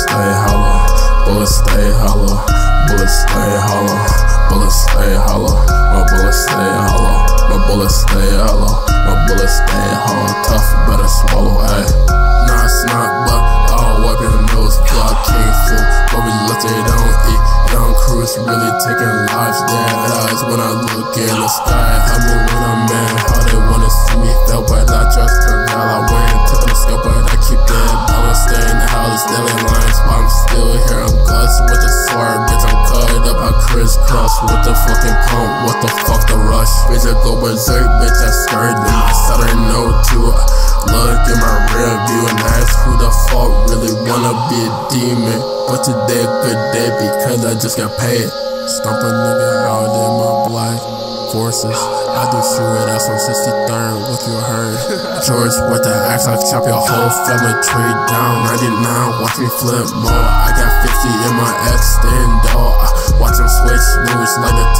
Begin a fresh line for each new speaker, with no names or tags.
hollow. Bullets stay hollow. Bullets stay hollow. bullets stay hollow, My bullets stay hollow. My bullets stay hollow. My bullets stay hollow. Tough, better swallow. Ayy. Nah, it's not, but I'll wipe your nose. Plug king fool. But we let they don't eat. Young crews really taking lives. Dead eyes when I look in the sky. I mean, when I'm mad, how they wanna see me fell, but I just with the fucking pump. What the fuck, the rush? Bitch, I go berserk, bitch. I skirt in my southern note to look in my rear view and ask who the fuck really wanna be a demon. But today, good day because I just got paid. Stomp a nigga out in my black forces. I do shoot ass on 63rd, what you heard? George with the axe, I chop your whole family tree down. 99, watch me flip more. I got 50 in my extendo. I watch him switch moves like Nintendo.